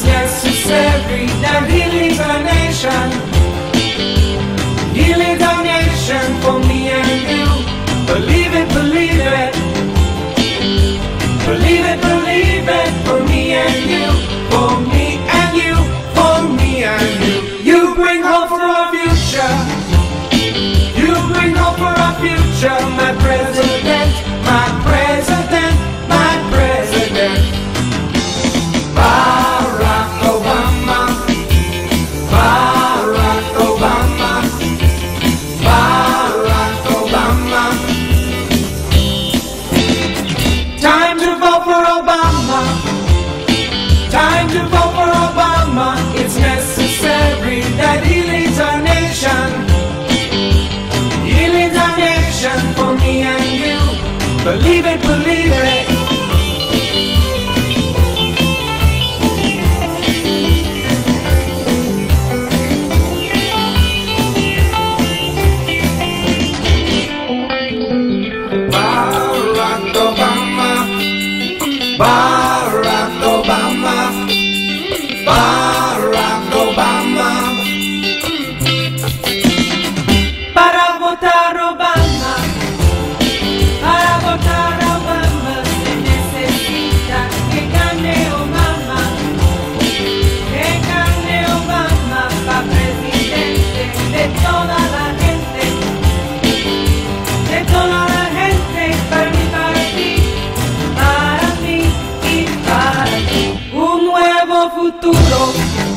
street and he leads a nation. He leads a nation for me and you. Believe it, believe it. Believe it, believe it for me and you. For me and you. For me and you. You bring hope for our future. You bring hope for our future, my president, my. Believe it, believe it. Barack Obama. Barack Obama. Barack futuro.